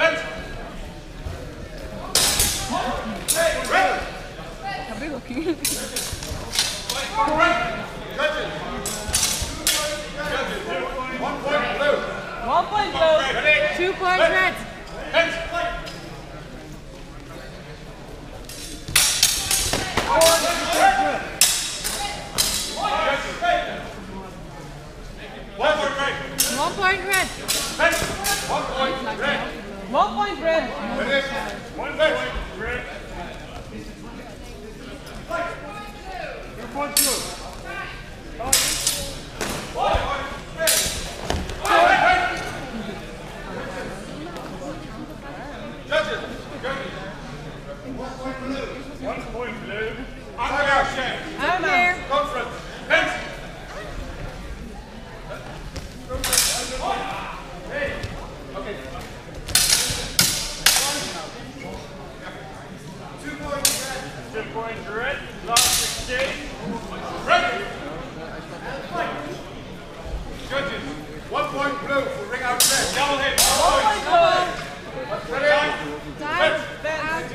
I'll be looking. One point blue. Two points red. One point red. One point red. One point blue. I'm here. Two points red. Last exchange. Judges, one point blue for ring out red. Double hit. One point blue. Time. Fence.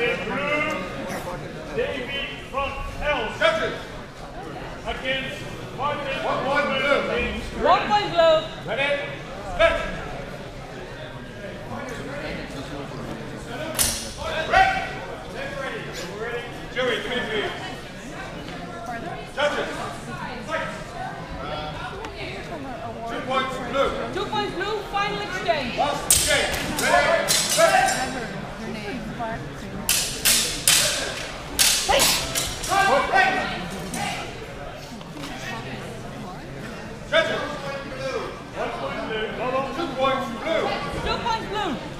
In blue. Davy front L. Judges, Against Martin. One point blue. One point blue. Ready? Set. Joey, come in here. Judges. Two points blue. Two points blue. Final exchange. Last exchange. Ready? Set. Judges. One point blue. Double. Two points blue. Two points blue. And the match. Winner 92 blue. Uh, in blue. Kevin de Ridder. In red. Martin Forster. On deck. Blue. Sasha Rieger. In red. Nadia Mate. What is it?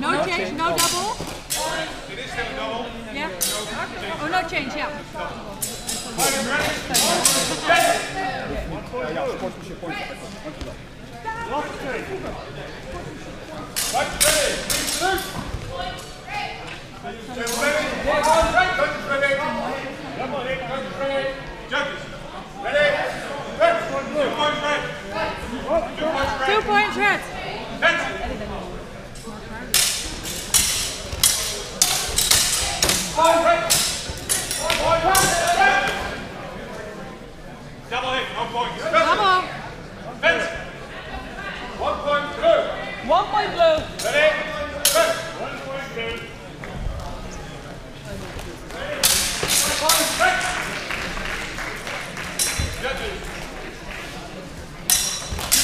No change, no double? It is still a double. Yeah. Oh, no change, yeah. Last exchange. Right, ready. Loose. Judges ready? Judges ready? Double hit. Judges ready? Judges. Ready? Red. Two points red. Two points red. Two points red. Fence. One red. One red. Double hit, no points. Double. Fence. One point blue. One point blue. Ready?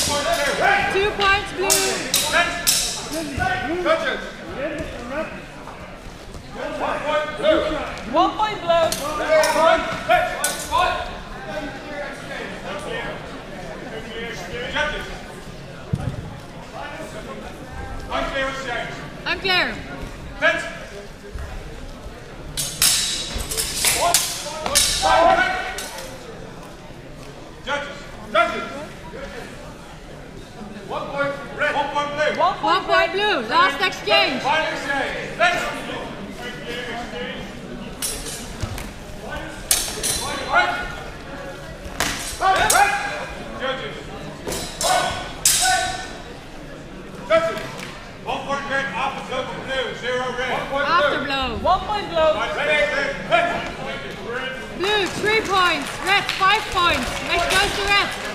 One point blue. Two points blue. Two points blue. Judges. One point blue. One point blue. One. Fence. Judges. Unclear exchange. Unclear. Fence. Judges. Judges. One point red. One point exchange. Final exchange. Red. Judges. Judges. One point red, half a double blue, zero red. One point One point blue. Blue, three points. Red, five points. Next goes to red.